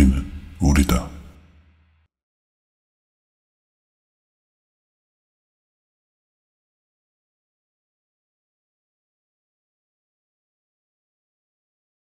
우리는 우리다.